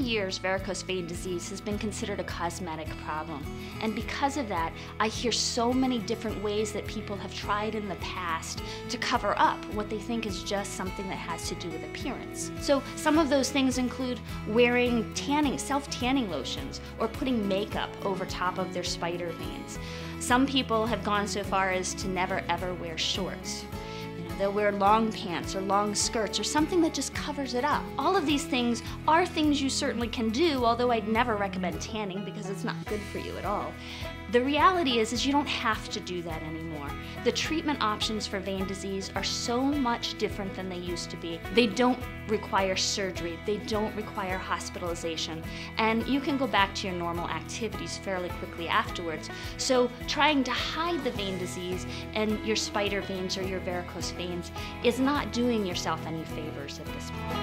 years, varicose vein disease has been considered a cosmetic problem. And because of that, I hear so many different ways that people have tried in the past to cover up what they think is just something that has to do with appearance. So some of those things include wearing tanning, self-tanning lotions, or putting makeup over top of their spider veins. Some people have gone so far as to never ever wear shorts. They'll wear long pants or long skirts or something that just covers it up. All of these things are things you certainly can do, although I'd never recommend tanning because it's not good for you at all. The reality is, is you don't have to do that anymore. The treatment options for vein disease are so much different than they used to be. They don't require surgery, they don't require hospitalization, and you can go back to your normal activities fairly quickly afterwards. So trying to hide the vein disease and your spider veins or your varicose veins is not doing yourself any favors at this point.